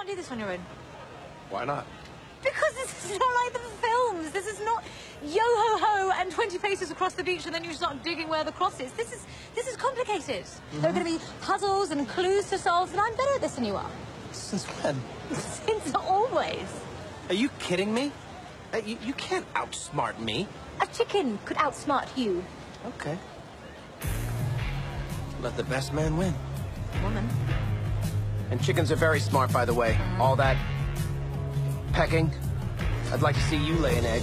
can't do this on your own. Why not? Because this is not like the films. This is not yo ho ho and 20 paces across the beach and then you start digging where the cross is. This is this is complicated. There are going to be puzzles and clues to solve, and I'm better at this than you are. Since when? Since always. Are you kidding me? Uh, you, you can't outsmart me. A chicken could outsmart you. Okay. Let the best man win. Woman. And chickens are very smart, by the way. All that pecking. I'd like to see you lay an egg.